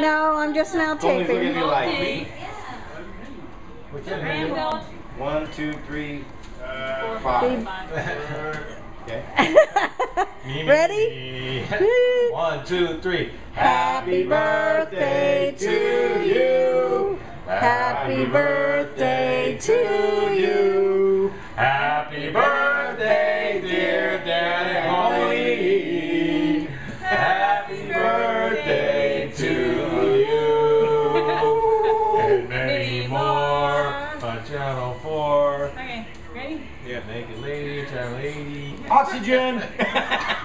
No, I'm just now Tony's looking at taping. me like, Okay. What's your Randall. One, two, three, Four, five. five. Okay. Ready? One, two, three. Happy birthday to you. Happy birthday to you. Channel 4. Okay, ready? Yeah, naked lady, channel 80. Oxygen.